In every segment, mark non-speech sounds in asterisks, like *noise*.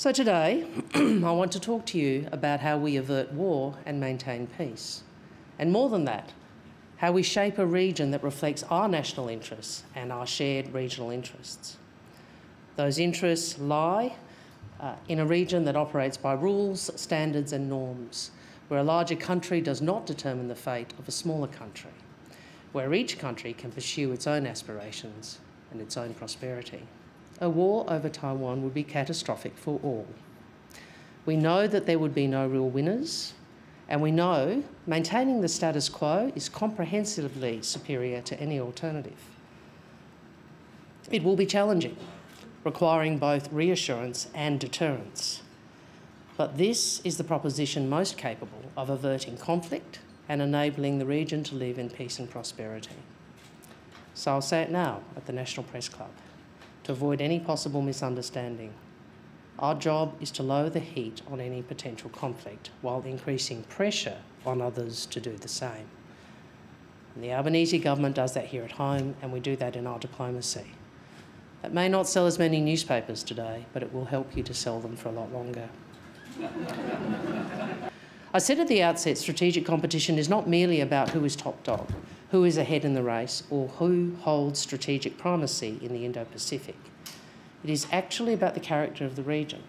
So today, *clears throat* I want to talk to you about how we avert war and maintain peace. And more than that, how we shape a region that reflects our national interests and our shared regional interests. Those interests lie uh, in a region that operates by rules, standards, and norms, where a larger country does not determine the fate of a smaller country, where each country can pursue its own aspirations and its own prosperity. A war over Taiwan would be catastrophic for all. We know that there would be no real winners, and we know maintaining the status quo is comprehensively superior to any alternative. It will be challenging, requiring both reassurance and deterrence. But this is the proposition most capable of averting conflict and enabling the region to live in peace and prosperity. So I'll say it now at the National Press Club to avoid any possible misunderstanding. Our job is to lower the heat on any potential conflict while increasing pressure on others to do the same. And the Albanese government does that here at home, and we do that in our diplomacy. It may not sell as many newspapers today, but it will help you to sell them for a lot longer. *laughs* I said at the outset strategic competition is not merely about who is top dog, who is ahead in the race, or who holds strategic primacy in the Indo Pacific. It is actually about the character of the region.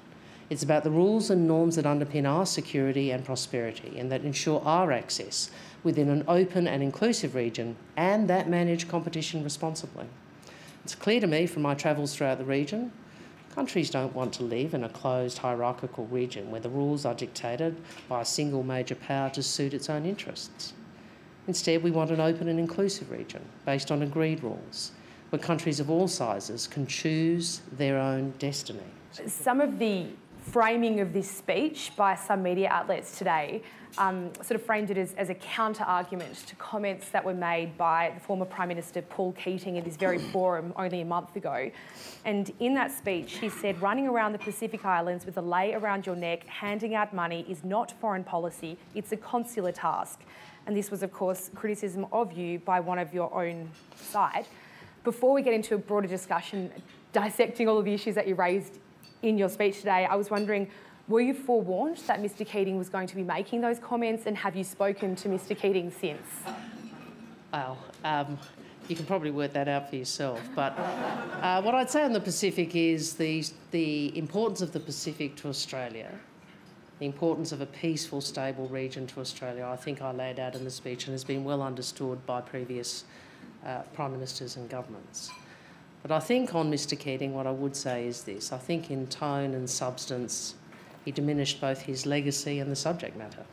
It's about the rules and norms that underpin our security and prosperity and that ensure our access within an open and inclusive region and that manage competition responsibly. It's clear to me from my travels throughout the region, countries don't want to live in a closed hierarchical region where the rules are dictated by a single major power to suit its own interests. Instead, we want an open and inclusive region based on agreed rules, where countries of all sizes can choose their own destiny. Some of the framing of this speech by some media outlets today um, sort of framed it as, as a counter argument to comments that were made by the former Prime Minister Paul Keating in this very *clears throat* forum only a month ago. And in that speech, he said, running around the Pacific Islands with a lei around your neck, handing out money is not foreign policy, it's a consular task. And this was, of course, criticism of you by one of your own side. Before we get into a broader discussion dissecting all of the issues that you raised in your speech today, I was wondering were you forewarned that Mr Keating was going to be making those comments and have you spoken to Mr Keating since? Well, um, you can probably work that out for yourself. But uh, what I'd say on the Pacific is the, the importance of the Pacific to Australia, the importance of a peaceful, stable region to Australia, I think I laid out in the speech and has been well understood by previous uh, Prime Ministers and governments. But I think on Mr Keating, what I would say is this I think in tone and substance, he diminished both his legacy and the subject matter.